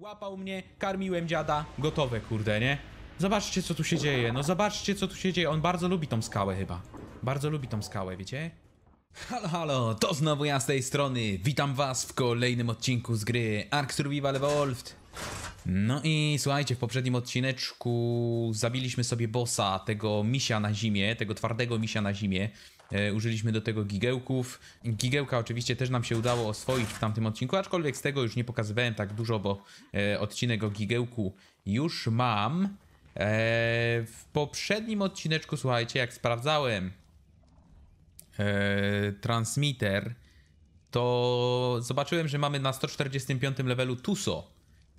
Łapał mnie, karmiłem dziada, gotowe kurde, nie? Zobaczcie co tu się dzieje, no zobaczcie co tu się dzieje, on bardzo lubi tą skałę chyba. Bardzo lubi tą skałę, wiecie? Halo, halo, to znowu ja z tej strony. Witam was w kolejnym odcinku z gry Ark Survival Evolved. No i słuchajcie, w poprzednim odcineczku zabiliśmy sobie bossa, tego misia na zimie, tego twardego misia na zimie. E, użyliśmy do tego gigiełków. Gigiełka oczywiście też nam się udało oswoić w tamtym odcinku, aczkolwiek z tego już nie pokazywałem tak dużo, bo e, odcinek o gigiełku już mam. E, w poprzednim odcineczku, słuchajcie, jak sprawdzałem transmitter, to zobaczyłem, że mamy na 145 levelu Tuso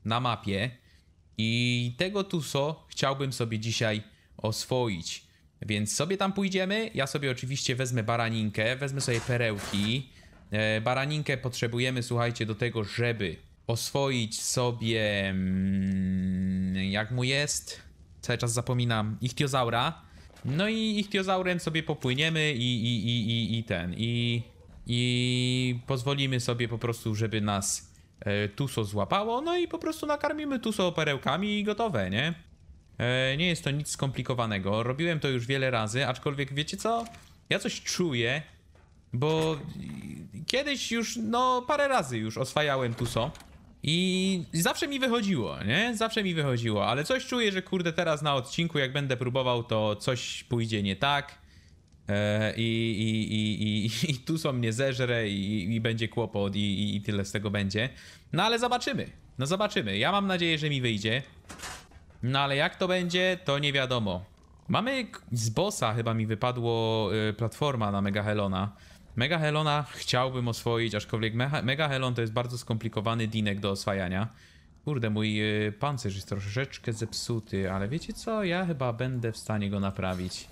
na mapie i tego Tuso chciałbym sobie dzisiaj oswoić. Więc sobie tam pójdziemy. Ja sobie oczywiście wezmę baraninkę, wezmę sobie perełki. E, baraninkę potrzebujemy, słuchajcie, do tego, żeby oswoić sobie. Mm, jak mu jest? Cały czas zapominam. Ichtiozaura. No i ichtiozaurem sobie popłyniemy i, i, i, i, i ten. I, I pozwolimy sobie po prostu, żeby nas e, Tuso złapało. No i po prostu nakarmimy Tuso perełkami i gotowe, nie? E, nie jest to nic skomplikowanego. Robiłem to już wiele razy, aczkolwiek wiecie co? Ja coś czuję, bo kiedyś już, no parę razy już oswajałem Tuso. I zawsze mi wychodziło, nie? Zawsze mi wychodziło, ale coś czuję, że kurde teraz na odcinku jak będę próbował, to coś pójdzie nie tak. E, I, i, i, i, i Tuso mnie zeżre i, i będzie kłopot i, i, i tyle z tego będzie. No ale zobaczymy. No zobaczymy. Ja mam nadzieję, że mi wyjdzie. No ale jak to będzie, to nie wiadomo. Mamy z bossa chyba mi wypadło y, platforma na Mega Helona. Mega Helona chciałbym oswoić, aczkolwiek Mecha- Mega Helon to jest bardzo skomplikowany dinek do oswajania. Kurde, mój y, pancerz jest troszeczkę zepsuty, ale wiecie co? Ja chyba będę w stanie go naprawić.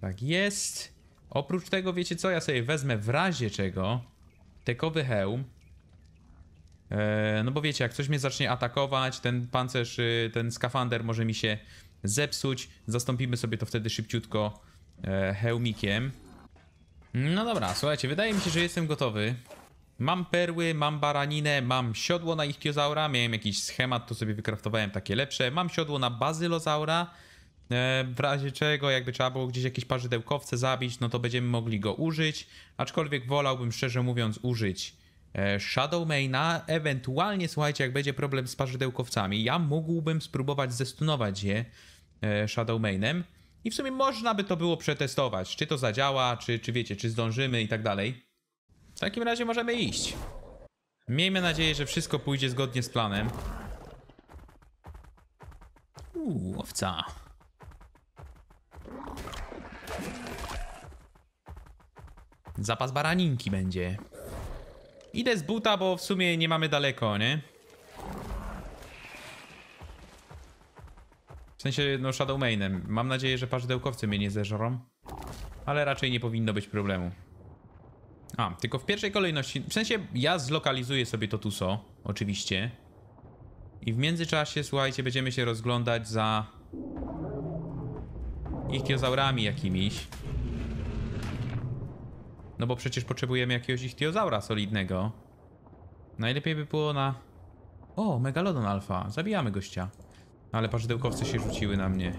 Tak jest. Oprócz tego, wiecie co? Ja sobie wezmę w razie czego tekowy hełm. E, No bo wiecie, jak coś mnie zacznie atakować, ten pancerz, y, ten skafander może mi się zepsuć. Zastąpimy sobie to wtedy szybciutko e, hełmikiem. No dobra, słuchajcie, wydaje mi się, że jestem gotowy. Mam perły, mam baraninę, mam siodło na ichtiozaura, miałem jakiś schemat, to sobie wykraftowałem takie lepsze. Mam siodło na bazylozaura, e, w razie czego jakby trzeba było gdzieś jakieś parzydełkowce zabić, no to będziemy mogli go użyć. Aczkolwiek wolałbym szczerze mówiąc użyć e, Shadowmaina, ewentualnie słuchajcie, jak będzie problem z parzydełkowcami, ja mógłbym spróbować zestunować je e, Shadowmainem i w sumie można by to było przetestować, czy to zadziała, czy, czy wiecie, czy zdążymy i tak dalej. W takim razie możemy iść. Miejmy nadzieję, że wszystko pójdzie zgodnie z planem. Uuu, owca. Zapas baraninki będzie. Idę z buta, bo w sumie nie mamy daleko, nie? W sensie, no Shadowmainem. Mam nadzieję, że parzydełkowcy mnie nie zeżrą. Ale raczej nie powinno być problemu. A, tylko w pierwszej kolejności, w sensie ja zlokalizuję sobie to Tuso, oczywiście. I w międzyczasie, słuchajcie, będziemy się rozglądać za ichtiozaurami jakimiś. No bo przecież potrzebujemy jakiegoś ichtiozaura solidnego. Najlepiej by było na... O, Megalodon Alpha. Zabijamy gościa. Ale parzydełkowce się rzuciły na mnie.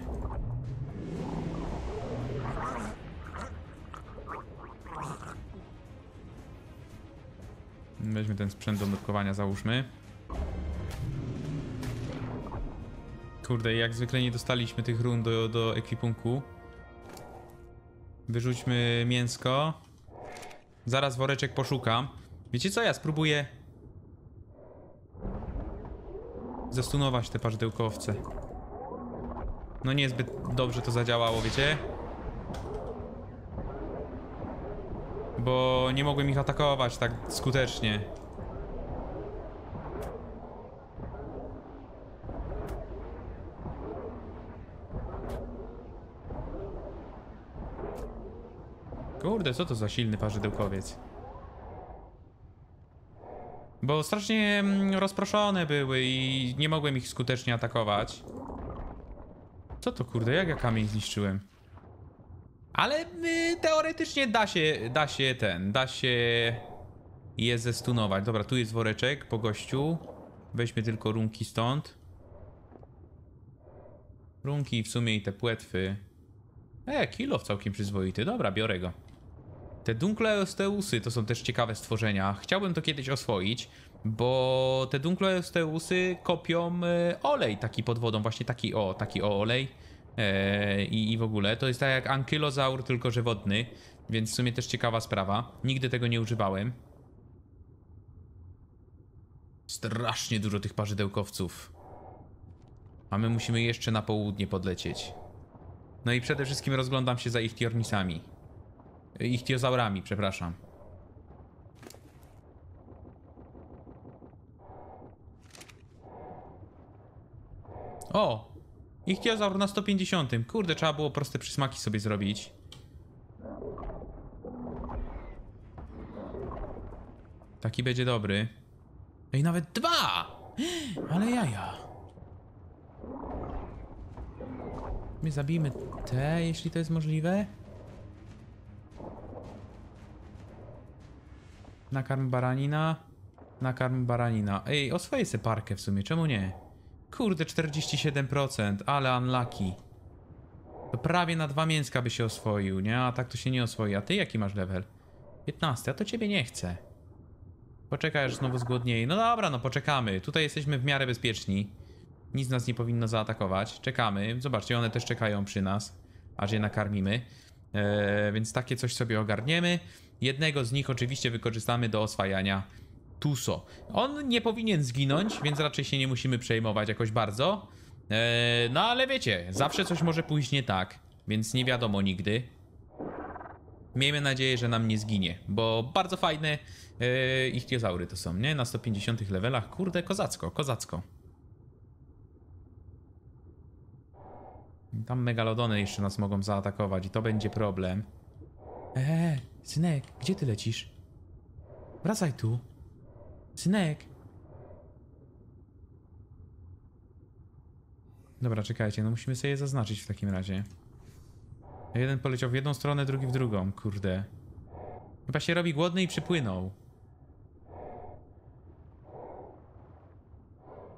Weźmy ten sprzęt do nurkowania, załóżmy. Kurde, jak zwykle nie dostaliśmy tych run do, do ekwipunku. Wyrzućmy mięsko. Zaraz woreczek poszukam. Wiecie co, ja spróbuję... Zastunować te parzydełkowce. No niezbyt dobrze to zadziałało, wiecie? Bo nie mogłem ich atakować tak skutecznie. Kurde, co to za silny parzydełkowiec? Bo strasznie mm, rozproszone były i nie mogłem ich skutecznie atakować. Co to kurde, jak ja kamień zniszczyłem? Ale y, teoretycznie da się, da się ten, da się i je zestunować. Dobra, tu jest woreczek po gościu. Weźmy tylko runki stąd. Runki w sumie i te płetwy. E, kilo całkiem przyzwoity. Dobra, biorę go. Te Dunkleosteusy to są też ciekawe stworzenia. Chciałbym to kiedyś oswoić, bo te Dunkleosteusy kopią e, olej taki pod wodą, właśnie taki o, taki o olej. E, i, I w ogóle to jest tak jak ankylozaur, tylko że wodny, więc w sumie też ciekawa sprawa. Nigdy tego nie używałem. Strasznie dużo tych parzydełkowców. A my musimy jeszcze na południe podlecieć. No i przede wszystkim rozglądam się za ichtiornisami. Y, Ichtiozaurami, przepraszam. O! Ichtiozaur na 150. Kurde, trzeba było proste przysmaki sobie zrobić. Taki będzie dobry. Ej, nawet dwa! Ale jaja. My zabijmy te, jeśli to jest możliwe. Nakarm baranina. Nakarm baranina. Ej, oswoję se parkę w sumie, czemu nie? Kurde, 47%, ale unlucky. To prawie na dwa mięska by się oswoił, nie? A tak to się nie oswoi. A ty jaki masz level? 15, a to ciebie nie chcę. Poczekaj, aż znowu zgłodnieje. No dobra, no poczekamy. Tutaj jesteśmy w miarę bezpieczni. Nic nas nie powinno zaatakować. Czekamy. Zobaczcie, one też czekają przy nas, aż je nakarmimy. Eee, więc takie coś sobie ogarniemy. Jednego z nich oczywiście wykorzystamy do oswajania Tuso. On nie powinien zginąć, więc raczej się nie musimy przejmować jakoś bardzo. Eee, no ale wiecie, zawsze coś może pójść nie tak, więc nie wiadomo nigdy. Miejmy nadzieję, że nam nie zginie, bo bardzo fajne e, ichtiozaury to są, nie? Na 150 levelach. Kurde, kozacko, kozacko. Tam megalodony jeszcze nas mogą zaatakować i to będzie problem. Eee, synek, gdzie ty lecisz? Wracaj tu. Synek. Dobra, czekajcie, no musimy sobie je zaznaczyć w takim razie. Jeden poleciał w jedną stronę, drugi w drugą, kurde. Chyba się robi głodny i przypłynął.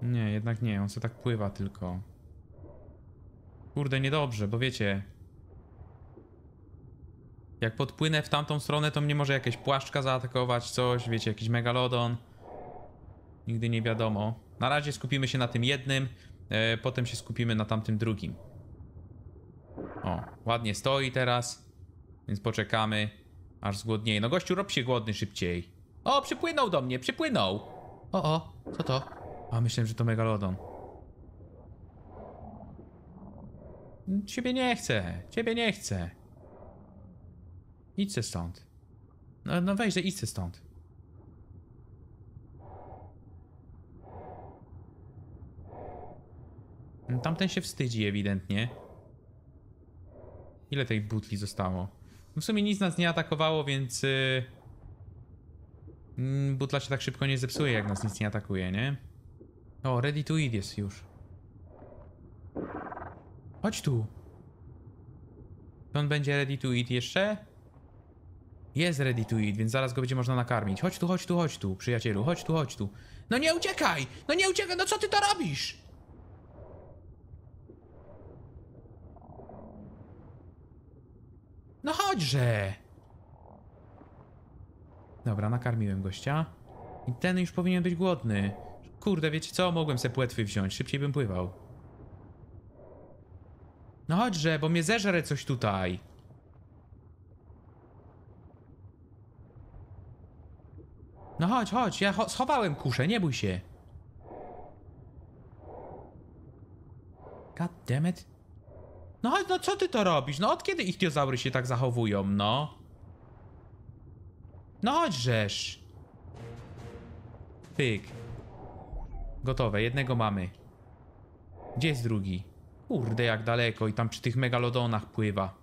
Nie, jednak nie, on se tak pływa tylko. Kurde, niedobrze, bo wiecie... Jak podpłynę w tamtą stronę, to mnie może jakieś płaszczka zaatakować, coś, wiecie, jakiś megalodon. Nigdy nie wiadomo. Na razie skupimy się na tym jednym, e, potem się skupimy na tamtym drugim. O, ładnie stoi teraz, więc poczekamy, aż zgłodnieje. No gościu, rob się głodny szybciej. O, przypłynął do mnie, przypłynął! O, o, co to? A, myślałem, że to megalodon. Ciebie nie chcę, ciebie nie chcę. Idź se stąd. No, no weź, że idź se stąd. Tamten się wstydzi ewidentnie. Ile tej butli zostało? No w sumie nic nas nie atakowało, więc... Yy... mm, Butla się tak szybko nie zepsuje, jak nas nic nie atakuje, nie? O, ready to eat jest już. Chodź tu. Czy on będzie ready to eat jeszcze? Jest ready to eat, więc zaraz go będzie można nakarmić. Chodź tu, chodź tu, chodź tu, przyjacielu, chodź tu, chodź tu. No nie uciekaj! No nie uciekaj, no co ty to robisz? No chodźże! Dobra, nakarmiłem gościa. I ten już powinien być głodny. Kurde, wiecie co? Mogłem se płetwy wziąć, szybciej bym pływał. No chodźże, bo mnie zeżre coś tutaj. No chodź, chodź, ja cho schowałem kuszę, nie bój się. God damn it. No chodź, no co ty to robisz? No od kiedy ichtiozaury się tak zachowują, no? No chodźżesz. Pyk. Gotowe, jednego mamy. Gdzie jest drugi? Kurde, jak daleko i tam przy tych megalodonach pływa.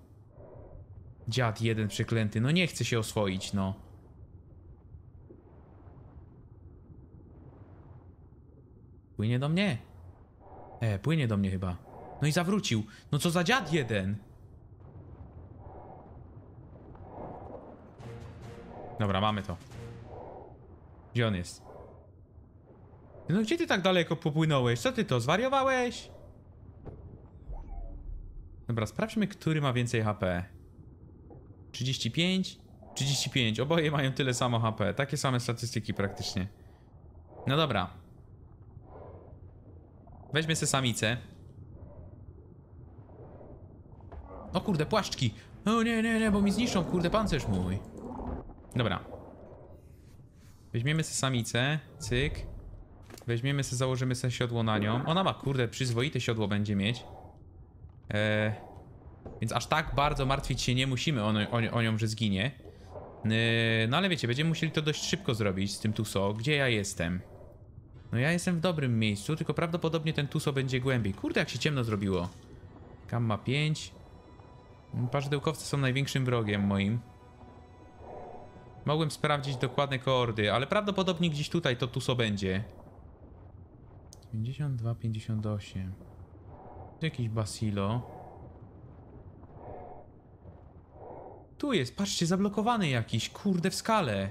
Dziad jeden przeklęty, no nie chce się oswoić, no. Płynie do mnie. E, płynie do mnie chyba. No i zawrócił. No co za dziad jeden. Dobra, mamy to. Gdzie on jest? No gdzie ty tak daleko popłynąłeś? Co ty to, zwariowałeś? Dobra, sprawdźmy, który ma więcej HP. 35, 35. Oboje mają tyle samo HP. Takie same statystyki praktycznie. No dobra. Weźmy se samicę. O kurde, płaszczki. O nie, nie, nie, bo mi zniszczą, kurde, pancerz mój. Dobra. Weźmiemy se samicę, cyk. Weźmiemy se, założymy se siodło na nią. Ona ma, kurde, przyzwoite siodło będzie mieć. Eee, więc aż tak bardzo martwić się nie musimy o, o, o nią, że zginie. Eee, no ale wiecie, będziemy musieli to dość szybko zrobić z tym Tuso. Gdzie ja jestem? No ja jestem w dobrym miejscu, tylko prawdopodobnie ten Tuso będzie głębiej. Kurde, jak się ciemno zrobiło. Gamma 5. Parzydełkowcy są największym wrogiem moim. Mogłem sprawdzić dokładne koordy, ale prawdopodobnie gdzieś tutaj to Tuso będzie. 52, 58. Tu jakiś Basilo. Tu jest, patrzcie, zablokowany jakiś, kurde, w skale.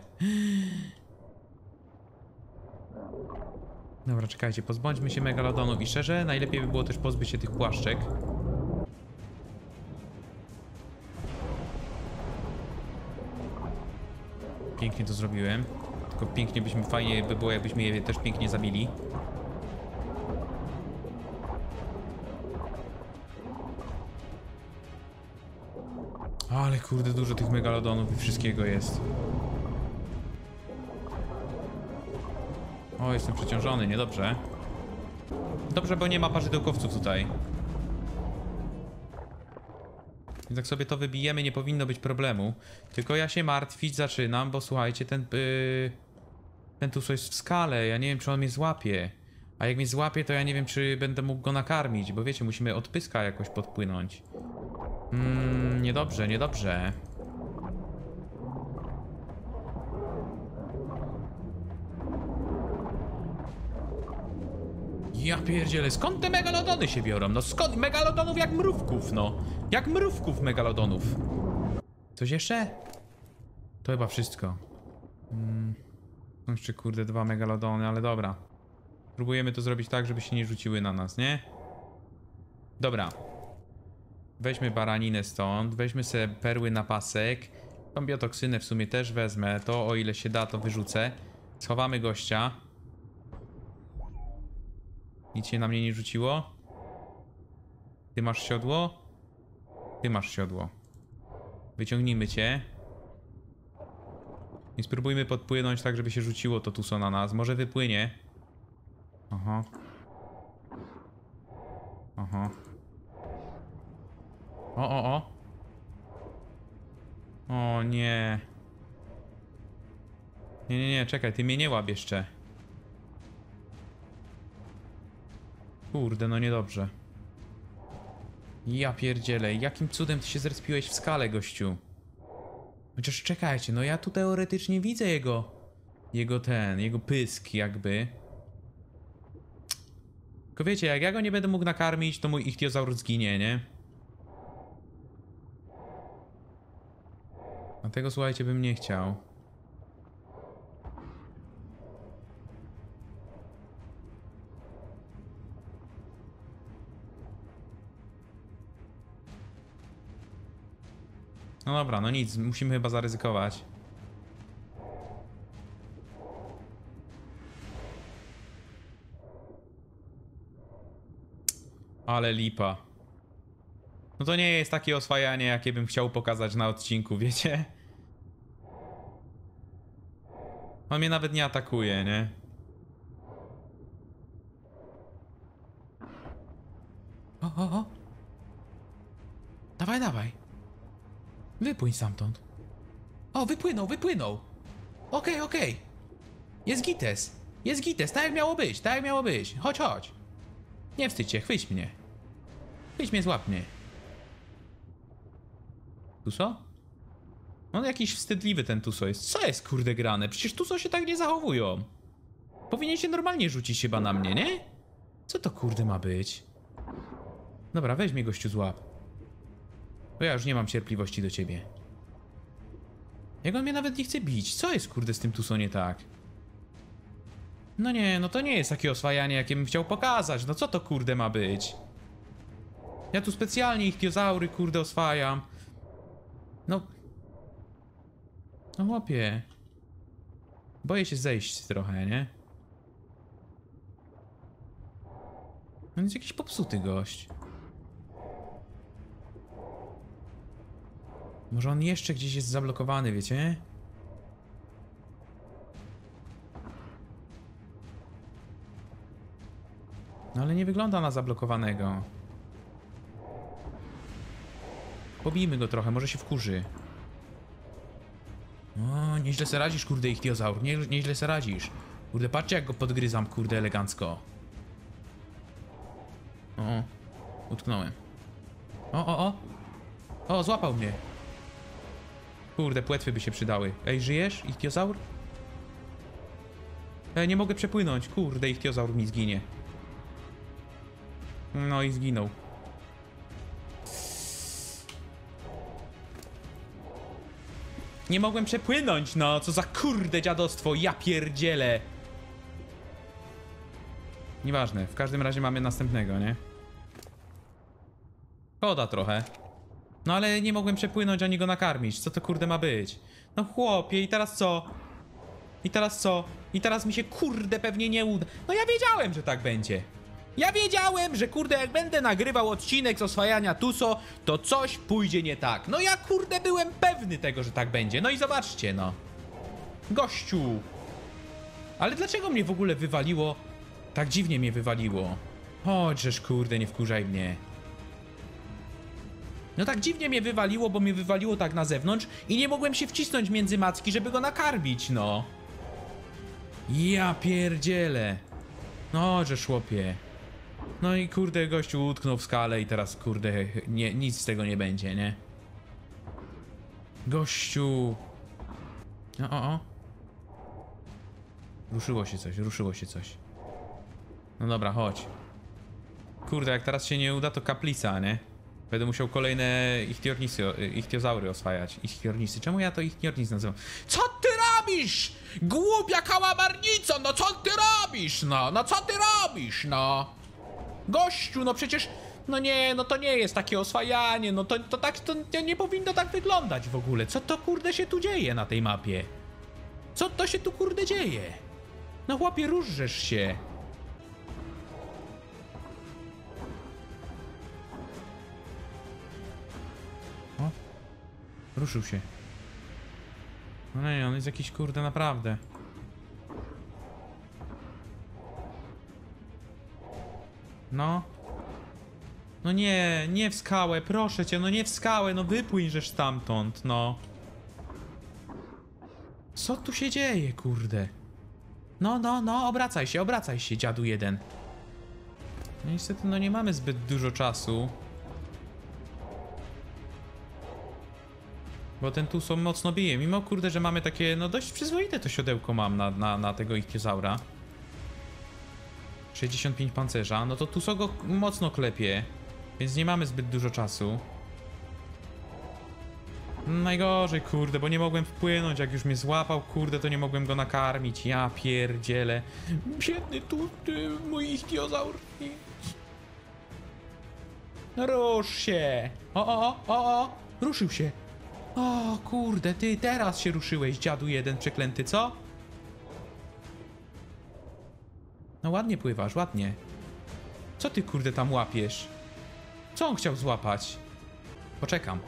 Dobra, czekajcie, pozbądźmy się megalodonów i szczerze, najlepiej by było też pozbyć się tych płaszczek. Pięknie to zrobiłem. Tylko pięknie byśmy, fajnie by było, jakbyśmy je też pięknie zabili. Ale kurde, dużo tych megalodonów i wszystkiego jest. O, jestem przeciążony, niedobrze. Dobrze, bo nie ma parzydełkowców tutaj. I tak sobie to wybijemy, nie powinno być problemu. Tylko ja się martwić zaczynam, bo słuchajcie, ten... Yy, ten tu jest w skale, ja nie wiem, czy on mnie złapie. A jak mnie złapie, to ja nie wiem, czy będę mógł go nakarmić, bo wiecie, musimy od pyska jakoś podpłynąć. Mmm, niedobrze, niedobrze. Ja pierdzielę, skąd te megalodony się biorą? No skąd? Megalodonów jak mrówków, no. Jak mrówków megalodonów. Coś jeszcze? To chyba wszystko. Mm. Są Jeszcze kurde dwa megalodony, ale dobra. Próbujemy to zrobić tak, żeby się nie rzuciły na nas, nie? Dobra. Weźmy baraninę stąd, weźmy sobie perły na pasek. Tą biotoksynę w sumie też wezmę. To o ile się da, to wyrzucę. Schowamy gościa. Nic się na mnie nie rzuciło? Ty masz siodło? Ty masz siodło. Wyciągnijmy cię. I spróbujmy podpłynąć tak, żeby się rzuciło to tuso na nas. Może wypłynie. Aha. Aha. O, o, o. O nie. Nie, nie, nie, czekaj, ty mnie nie łap jeszcze. Kurde, no niedobrze. Ja pierdzielę, jakim cudem ty się zrespiłeś w skale, gościu? Chociaż czekajcie, no ja tu teoretycznie widzę jego... Jego ten, jego pysk jakby. Tylko wiecie, jak ja go nie będę mógł nakarmić, to mój ichtiozaur zginie, nie? A tego słuchajcie bym nie chciał. No dobra, no nic, musimy chyba zaryzykować. Ale lipa. No to nie jest takie oswajanie, jakie bym chciał pokazać na odcinku, wiecie? On mnie nawet nie atakuje, nie? O, o, o. Dawaj, dawaj. Wypłyń stamtąd. O, wypłynął, wypłynął. Okej, okej. Jest gites. Jest gites, tak jak miało być, tak jak miało być. Chodź, chodź. Nie wstydź się, chwyć mnie. Chwyć mnie, złap mnie. Tuso? On jakiś wstydliwy ten Tuso jest. Co jest kurde grane? Przecież Tuso się tak nie zachowują. Powinien się normalnie rzucić chyba na mnie, nie? Co to kurde ma być? Dobra, weź mnie gościu złap. Bo ja już nie mam cierpliwości do ciebie. Jak on mnie nawet nie chce bić? Co jest kurde z tym Tuso nie tak? No nie, no to nie jest takie oswajanie, jakie bym chciał pokazać. No co to kurde ma być? Ja tu specjalnie ichtiozaury kurde oswajam. No. No chłopie. Boję się zejść trochę, nie? On jest jakiś popsuty gość. Może on jeszcze gdzieś jest zablokowany, wiecie? No ale nie wygląda na zablokowanego. Pobijmy go trochę, może się wkurzy. O, nieźle se radzisz, kurde, ichtiozaur. Nie, nieźle se radzisz. Kurde, patrzcie jak go podgryzam, kurde, elegancko. O, utknąłem. O, o, o. O, złapał mnie. Kurde, płetwy by się przydały. Ej, żyjesz, ichtiozaur? Ej, nie mogę przepłynąć. Kurde, ichtiozaur mi zginie. No i zginął. Nie mogłem przepłynąć, no, co za kurde dziadostwo, ja pierdzielę. Nieważne, w każdym razie mamy następnego, nie? Szkoda trochę. No ale nie mogłem przepłynąć ani go nakarmić, co to kurde ma być? No chłopie, i teraz co? I teraz co? I teraz mi się kurde pewnie nie uda. No ja wiedziałem, że tak będzie. Ja wiedziałem, że kurde jak będę nagrywał odcinek z oswajania Tuso, to coś pójdzie nie tak. No ja kurde byłem pewny tego, że tak będzie. No i zobaczcie, no. Gościu. Ale dlaczego mnie w ogóle wywaliło? Tak dziwnie mnie wywaliło. Chodźżeż kurde, nie wkurzaj mnie. No tak dziwnie mnie wywaliło, bo mnie wywaliło tak na zewnątrz i nie mogłem się wcisnąć między macki, żeby go nakarmić, no. Ja pierdzielę. No, że szłopie. No i kurde, gościu utknął w skale i teraz kurde, nie, nic z tego nie będzie, nie? Gościu. O, o, o. Ruszyło się coś, ruszyło się coś. No dobra, chodź. Kurde, jak teraz się nie uda, to kaplica, nie? Będę musiał kolejne ichtiornisy, ichtiozaury oswajać. Ichtiornisy. Czemu ja to ichtiornis nazywam? Co ty robisz? Głupia kałamarnico, no co ty robisz, no? No co ty robisz, no? Gościu, no przecież... No nie, no to nie jest takie oswajanie, no to, to tak, to nie powinno tak wyglądać w ogóle. Co to kurde się tu dzieje na tej mapie? Co to się tu kurde dzieje? No chłopie, różesz się. O, ruszył się. No nie, on jest jakiś kurde naprawdę. No. No nie, nie w skałę, proszę cię, no nie w skałę, no wypłyń stamtąd, no. Co tu się dzieje, kurde? No, no, no, obracaj się, obracaj się, dziadu jeden. No niestety, no nie mamy zbyt dużo czasu. Bo ten tu są mocno bije, mimo kurde, że mamy takie, no dość przyzwoite to siodełko mam na, na, na tego ichthyosaura. 65 pancerza, no to Tuso go mocno klepie, więc nie mamy zbyt dużo czasu. Najgorzej, kurde, bo nie mogłem wpłynąć, jak już mnie złapał, kurde, to nie mogłem go nakarmić, ja pierdzielę. Biedny tu, ty, mój ichtiozaur. Rusz się! O, o, o, o, o, ruszył się. O, kurde, ty teraz się ruszyłeś, dziadu jeden przeklęty, co? No ładnie pływasz, ładnie. Co ty kurde tam łapiesz? Co on chciał złapać? Poczekam.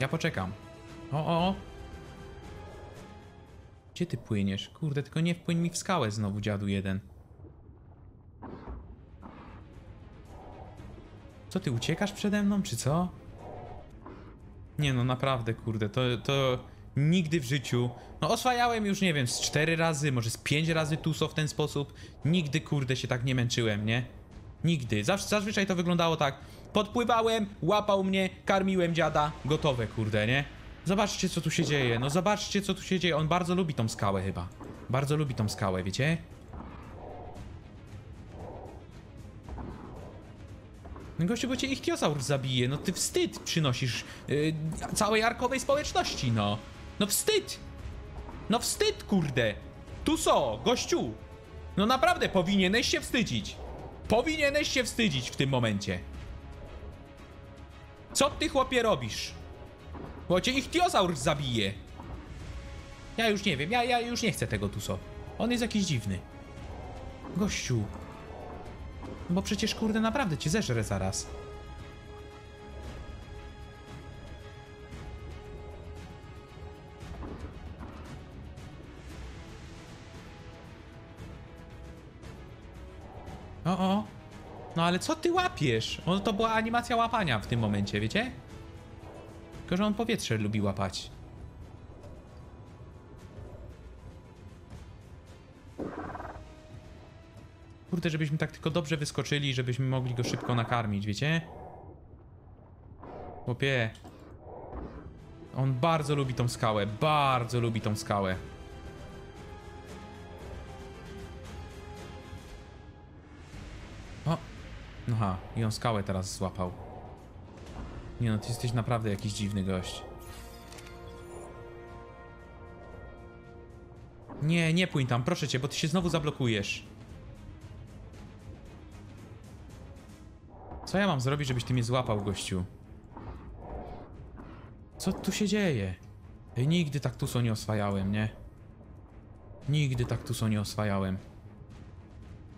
Ja poczekam. O, o, o. Gdzie ty płyniesz? Kurde, tylko nie wpłyń mi w skałę znowu, dziadu jeden. Co ty, uciekasz przede mną, czy co? Nie no, naprawdę, kurde, to, to nigdy w życiu... No oswajałem już, nie wiem, z cztery razy, może z pięć razy Tuso w ten sposób. Nigdy, kurde, się tak nie męczyłem, nie? Nigdy. Zawsz, zazwyczaj to wyglądało tak. Podpływałem, łapał mnie, karmiłem dziada, gotowe, kurde, nie? Zobaczcie, co tu się dzieje. No zobaczcie, co tu się dzieje. On bardzo lubi tą skałę chyba. Bardzo lubi tą skałę, wiecie? No gościu, bo cię ichtiosaur zabije. No ty wstyd przynosisz yy, całej arkowej społeczności, no. No wstyd! No wstyd, kurde! Tuso, gościu! No naprawdę powinieneś się wstydzić. Powinieneś się wstydzić w tym momencie. Co ty chłopie robisz? Bo cię ichtiozaur zabije. Ja już nie wiem, ja, ja już nie chcę tego Tuso. On jest jakiś dziwny. Gościu. Bo przecież kurde naprawdę cię zeżrę zaraz. Ale co ty łapiesz? On to była animacja łapania w tym momencie, wiecie? Tylko, że on powietrze lubi łapać. Kurde, żebyśmy tak tylko dobrze wyskoczyli, żebyśmy mogli go szybko nakarmić, wiecie? Chłopie. On bardzo lubi tą skałę, bardzo lubi tą skałę. Aha, i on skałę teraz złapał. Nie no, ty jesteś naprawdę jakiś dziwny gość. Nie, nie płyń tam, proszę cię, bo ty się znowu zablokujesz. Co ja mam zrobić, żebyś ty mnie złapał, gościu? Co tu się dzieje? Ej, nigdy tak tuso nie oswajałem, nie? Nigdy tak tuso nie oswajałem.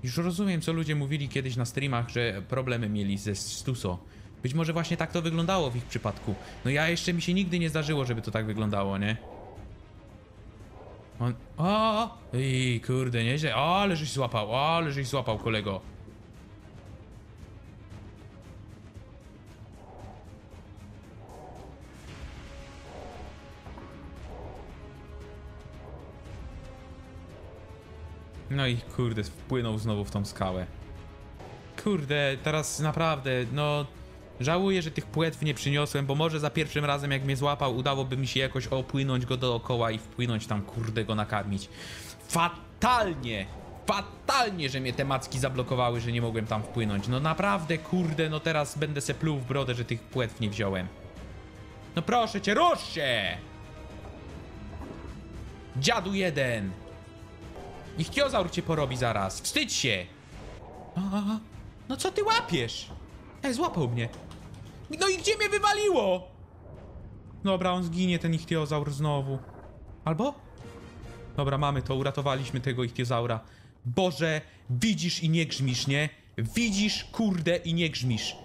Już rozumiem, co ludzie mówili kiedyś na streamach, że problemy mieli ze Stuso. Być może właśnie tak to wyglądało w ich przypadku. No ja jeszcze mi się nigdy nie zdarzyło, żeby to tak wyglądało, nie? On... O! Ej, kurde, nieźle. O, ale żeś złapał, o, ale żeś złapał, kolego. No i kurde, wpłynął znowu w tą skałę. Kurde, teraz naprawdę, no... Żałuję, że tych płetw nie przyniosłem, bo może za pierwszym razem jak mnie złapał, udałoby mi się jakoś opłynąć go dookoła i wpłynąć tam, kurde, go nakarmić. Fatalnie! Fatalnie, że mnie te macki zablokowały, że nie mogłem tam wpłynąć. No naprawdę, kurde, no teraz będę se pluł w brodę, że tych płetw nie wziąłem. No proszę cię, rusz się! Dziadu jeden! Ichtiozaur cię porobi zaraz. Wstydź się! A, no co ty łapiesz? Ej, złapał mnie. No i gdzie mnie wywaliło? Dobra, on zginie, ten ichtiozaur znowu. Albo? Dobra, mamy to, uratowaliśmy tego ichtiozaura. Boże, widzisz i nie grzmisz, nie? Widzisz, kurde, i nie grzmisz.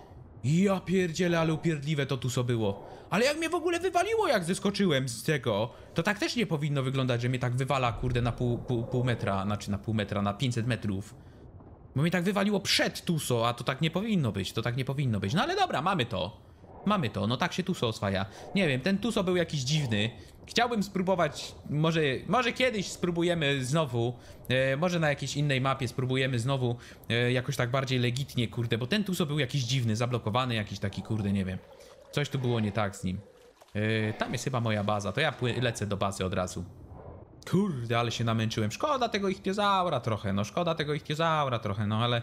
Ja pierdzielę, ale upierdliwe to tu so było. Ale jak mnie w ogóle wywaliło, jak zeskoczyłem z tego, to tak też nie powinno wyglądać, że mnie tak wywala, kurde, na pół, pół, pół metra, znaczy na pół metra, na 500 metrów. Bo mnie tak wywaliło przed Tuso, a to tak nie powinno być, to tak nie powinno być. No ale dobra, mamy to. Mamy to, no tak się Tuso oswaja. Nie wiem, ten Tuso był jakiś dziwny. Chciałbym spróbować, może, może kiedyś spróbujemy znowu, e, może na jakiejś innej mapie spróbujemy znowu e, jakoś tak bardziej legitnie, kurde, bo ten Tuso był jakiś dziwny, zablokowany, jakiś taki, kurde, nie wiem. Coś tu było nie tak z nim. E, tam jest chyba moja baza, to ja lecę do bazy od razu. Kurde, ale się namęczyłem. Szkoda tego ichtiozaura trochę, no szkoda tego ichtiozaura trochę, no ale...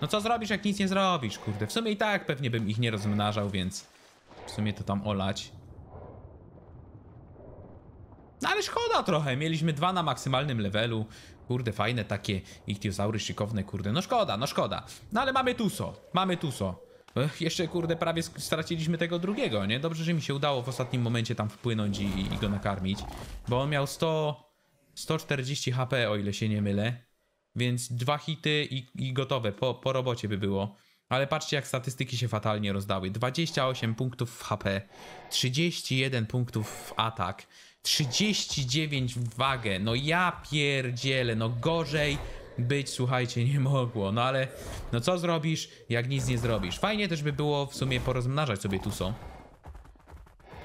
No co zrobisz, jak nic nie zrobisz, kurde. W sumie i tak pewnie bym ich nie rozmnażał, więc... W sumie to tam olać. No ale szkoda trochę, mieliśmy dwa na maksymalnym levelu. Kurde, fajne takie ichtiozaury szykowne, kurde. No szkoda, no szkoda. No ale mamy Tuso, mamy Tuso. Jeszcze kurde, prawie straciliśmy tego drugiego, nie? Dobrze, że mi się udało w ostatnim momencie tam wpłynąć i, i go nakarmić. Bo on miał 100... 140 HP, o ile się nie mylę. Więc dwa hity i, i gotowe, po, po robocie by było. Ale patrzcie, jak statystyki się fatalnie rozdały. 28 punktów w HP, 31 punktów w atak, 39 w wagę. No ja pierdzielę, no gorzej być, słuchajcie, nie mogło. No ale, no co zrobisz, jak nic nie zrobisz? Fajnie też by było w sumie porozmnażać sobie tu są.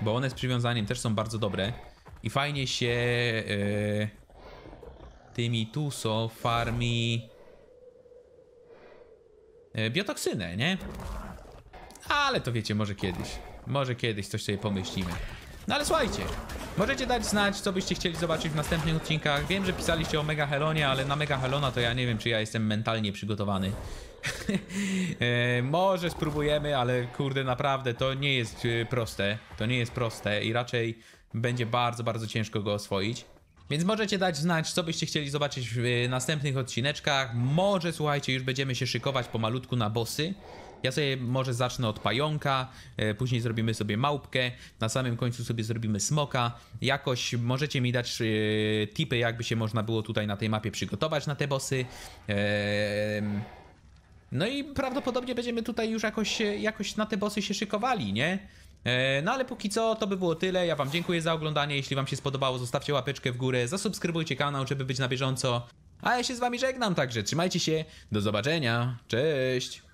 Bo one z przywiązaniem też są bardzo dobre. I fajnie się e, tymi tuso farmi e, biotoksynę, nie? Ale to wiecie, może kiedyś. Może kiedyś coś sobie pomyślimy. No ale słuchajcie, możecie dać znać, co byście chcieli zobaczyć w następnych odcinkach. Wiem, że pisaliście o Mega Helonie, ale na Mega Helona to ja nie wiem, czy ja jestem mentalnie przygotowany. e, może spróbujemy, ale kurde, naprawdę to nie jest e, proste. To nie jest proste i raczej będzie bardzo, bardzo ciężko go oswoić. Więc możecie dać znać, co byście chcieli zobaczyć w y, następnych odcineczkach. Może, słuchajcie, już będziemy się szykować pomalutku na bossy. Ja sobie może zacznę od pająka, e, później zrobimy sobie małpkę, na samym końcu sobie zrobimy smoka. Jakoś możecie mi dać e, tipy, jakby się można było tutaj na tej mapie przygotować na te bossy. Eee, no i prawdopodobnie będziemy tutaj już jakoś, jakoś na te bossy się szykowali, nie? E, No ale póki co to by było tyle. Ja wam dziękuję za oglądanie. Jeśli wam się spodobało, zostawcie łapeczkę w górę, zasubskrybujcie kanał, żeby być na bieżąco. A ja się z wami żegnam, także trzymajcie się. Do zobaczenia. Cześć.